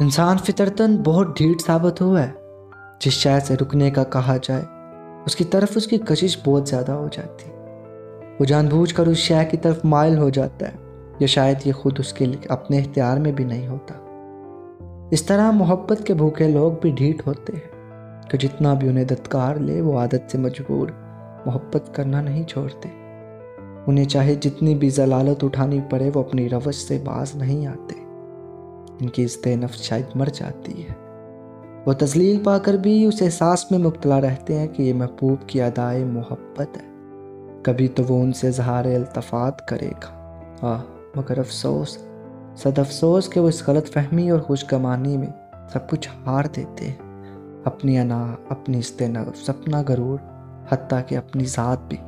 इंसान फितरतन बहुत ढीठ साबित हुआ है, जिस शय से रुकने का कहा जाए, उसकी तरफ़ उसकी कशिश बहुत ज़्यादा हो जाती। वो जानबूझ कर उस शय की तरफ़ माइल हो जाता है, या शायद ये खुद उसके लिए अपने इख्तियार में भी नहीं होता। इस तरह मोहब्बत के भूखे लोग भी ढीठ होते हैं, कि जितना भी उन्हें दत्कार ले, वो आदत से मजबूर मोहब्बत करना नहीं छोड़ते। उन्हें चाहे जितनी भी जलालत उठानी पड़े, वो अपनी रवश से बाज नहीं आते। इनकी इज़्ज़त नफ्स शायद मर जाती है। वो तजलील पाकर भी उस एहसास में मुबतला रहते हैं कि ये महबूब की अदाए मोहब्बत है। कभी तो वो उनसे जहार अल्तफ़ात करेगा। आह, मगर अफसोस, सद अफसोस के वो इस गलत फहमी और खुशगमानी में सब कुछ हार देते हैं। अपनी अना अपनी इस्तेनफ अपना गरूर हती कि अपनी ज़ात भी।